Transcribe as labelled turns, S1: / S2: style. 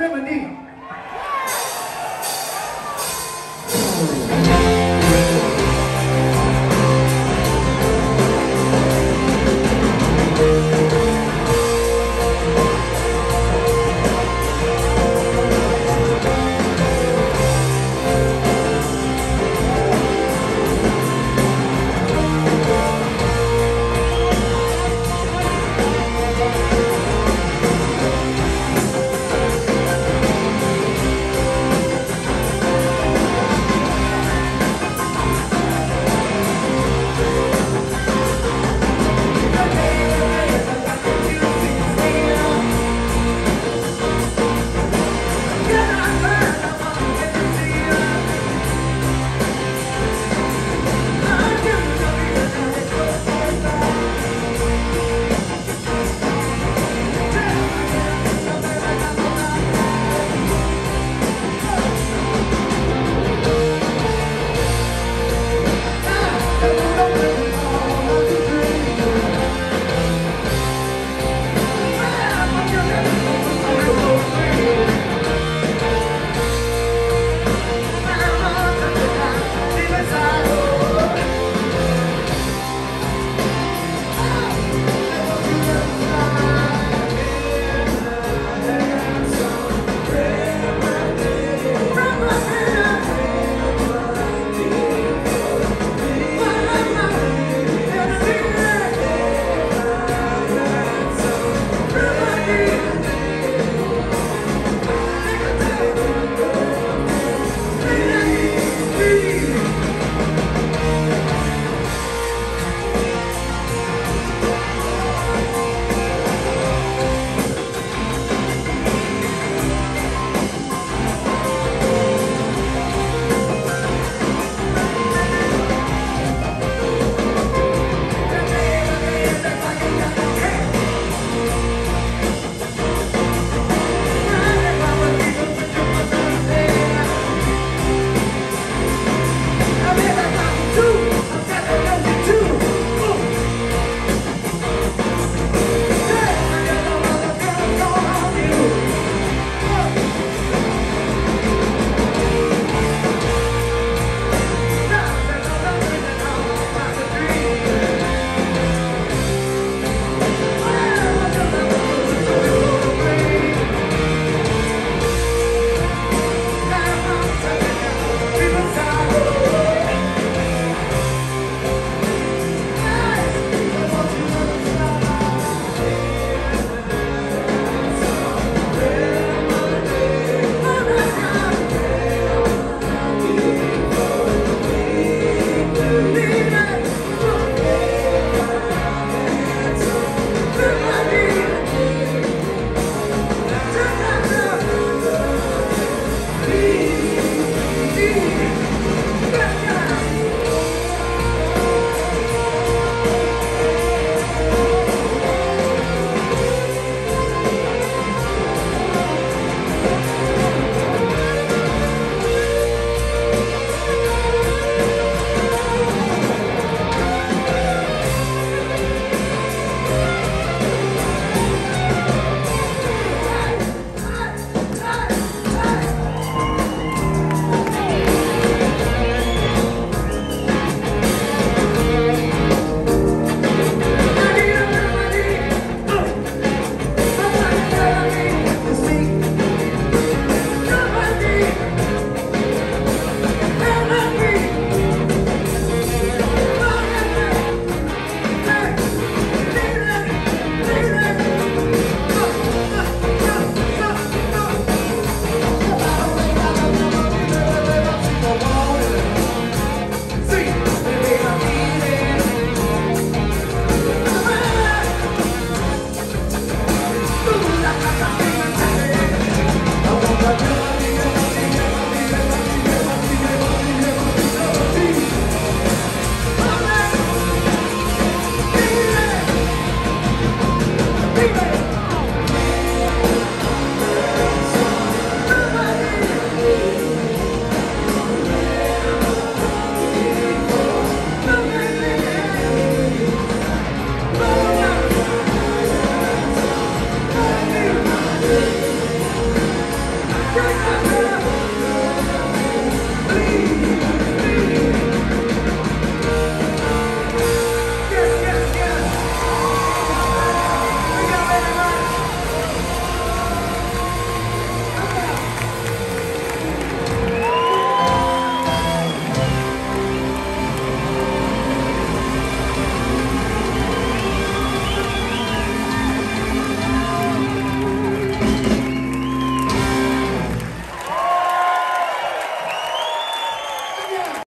S1: Remedy.